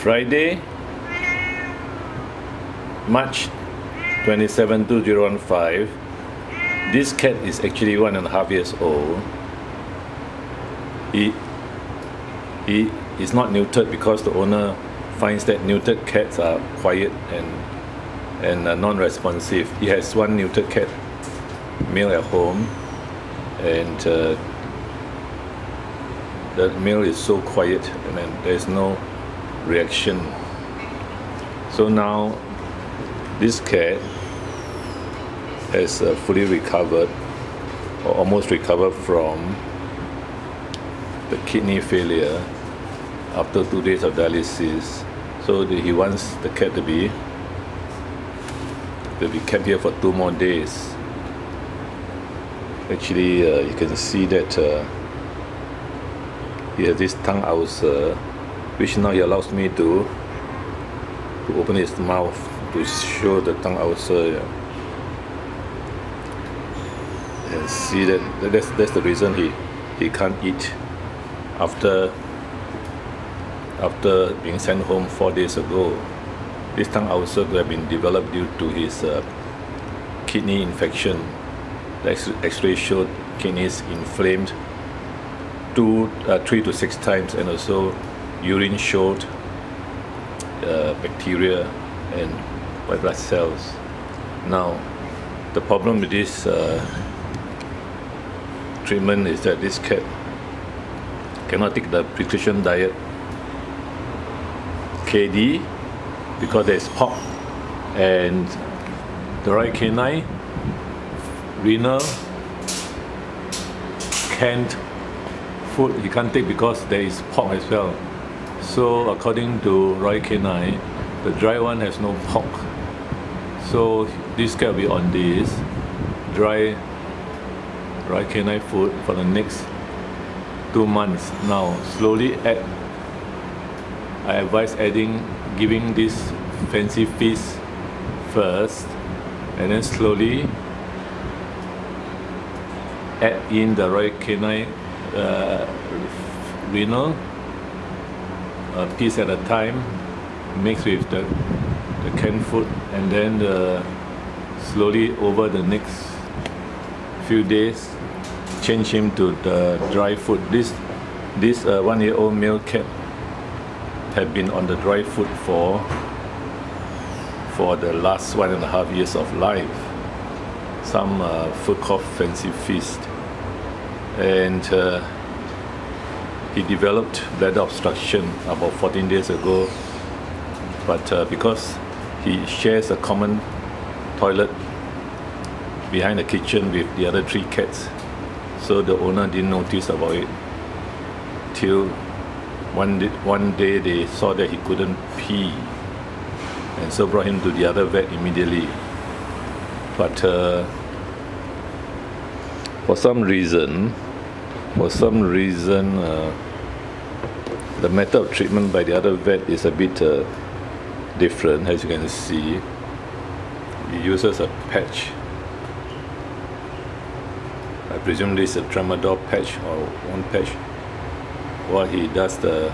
Friday, March 27, 2015. This cat is actually one and a half years old. He, he is not neutered because the owner finds that neutered cats are quiet and, and uh, non-responsive. He has one neutered cat, male at home, and uh, the male is so quiet and then there's no reaction. So now this cat has uh, fully recovered or almost recovered from the kidney failure after two days of dialysis. So the, he wants the cat to be to be kept here for two more days. Actually, uh, you can see that uh, he has this tongue ulcer, which now he allows me to to open his mouth to show the tongue ulcer. Yeah. And see that that's that's the reason he he can't eat after after being sent home four days ago. This tongue ulcer could have been developed due to his uh, kidney infection. The X-ray showed kidneys inflamed two, uh, three to six times, and also urine showed uh, bacteria and white blood cells. Now, the problem with this uh, treatment is that this cat cannot take the prescription diet KD because there's POC and the Royal Canin renal canned food you can't take because there is POC as well so according to Royal Canin the dry one has no pork. so this cat will be on this dry Royal Canin food for the next two months now slowly add I advise adding giving this fancy feast first and then slowly add in the Royal Canin uh, renal a piece at a time mixed with the, the canned food and then uh, slowly over the next few days change him to the dry food this this uh, one year old male cat had been on the dry food for for the last one and a half years of life. Some uh, food called Fancy Feast. And uh, he developed bladder obstruction about 14 days ago. But uh, because he shares a common toilet behind the kitchen with the other three cats, so the owner didn't notice about it till one day, one day they saw that he couldn't pee and so brought him to the other vet immediately but uh, for some reason for some reason uh, the method of treatment by the other vet is a bit uh, different as you can see. He uses a patch. I presume this is a tramadol patch or one patch. While he does the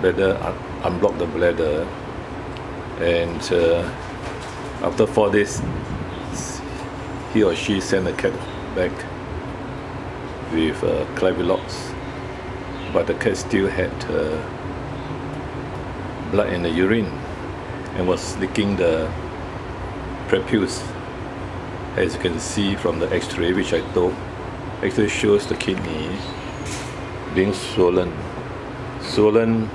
bladder un unblock the bladder. And uh, after four days he or she send the cat back with uh, but the cat still had uh, blood in the urine and was licking the prepuce. As you can see from the x-ray which I took, actually shows the kidney being swollen. Swollen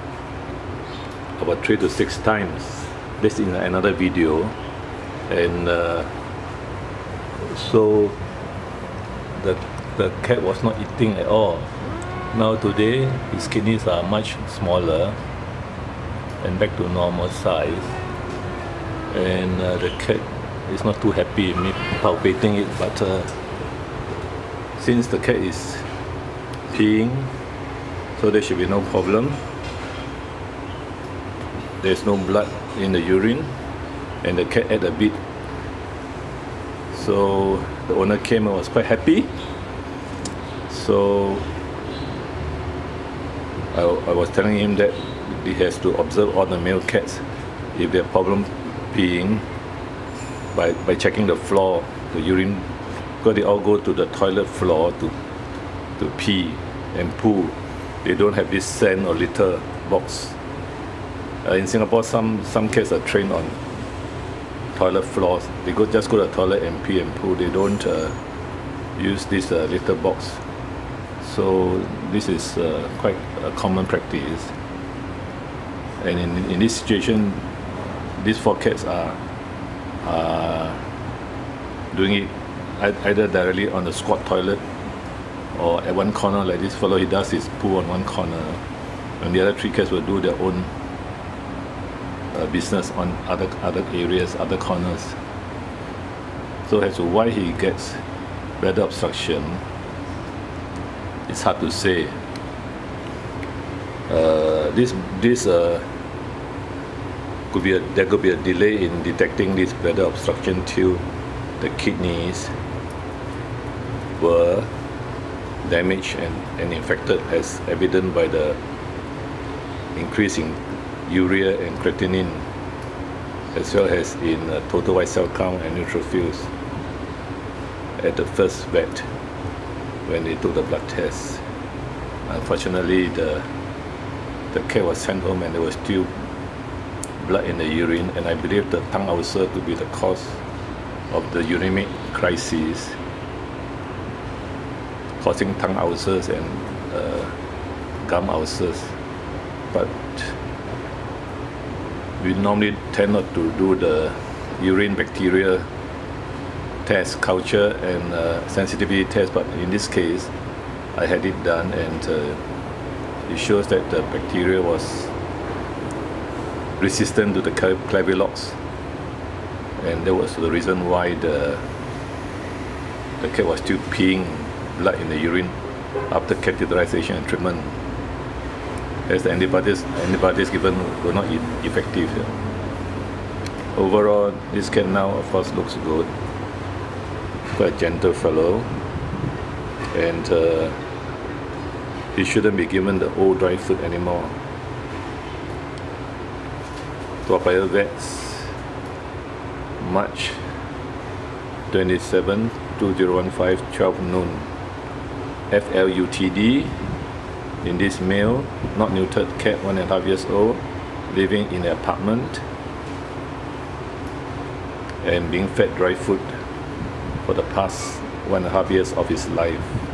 about three to six times. This in another video. And uh, so the the cat was not eating at all. Now today his kidneys are much smaller and back to normal size. And uh, the cat is not too happy me palpating it but uh, since the cat is peeing so there should be no problem. There's no blood in the urine and the cat ate a bit. So the owner came and was quite happy so I, I was telling him that he has to observe all the male cats if they have problem peeing by, by checking the floor, the urine, because they all go to the toilet floor to, to pee and poo. They don't have this sand or litter box. Uh, in Singapore, some, some cats are trained on toilet floors. They go just go to the toilet and pee and poo. They don't uh, use this uh, litter box. So this is uh, quite a common practice. And in, in this situation, these four cats are, are doing it either directly on the squat toilet or at one corner like this fellow he does his poo on one corner and the other three cats will do their own uh, business on other other areas, other corners. So as to why he gets bladder obstruction, it's hard to say. Uh, this this uh, could be a, there could be a delay in detecting this bladder obstruction till the kidneys were damaged and, and infected as evident by the increasing urea and creatinine, as well as in uh, total white cell count and neutrophils at the first vet when they took the blood test. Unfortunately, the the cat was sent home and there was still blood in the urine, and I believe the tongue ulcer to be the cause of the uremic crisis, causing tongue ulcers and uh, gum ulcers. But we normally tend not to do the urine bacteria test, culture and uh, sensitivity test, but in this case, I had it done and uh, it shows that the bacteria was resistant to the Clavulox and that was the reason why the the cat was still peeing blood in the urine after catheterization and treatment as the antibiotics, antibiotics given were not effective. Overall, this cat now of course looks good. Quite a gentle fellow. And uh, he shouldn't be given the old dry food anymore. Toa Payoh Vets, March 27, 2015, 12 noon. FLUTD in this male, not neutered cat, one and a half years old, living in an apartment and being fed dry food for the past one and a half years of his life.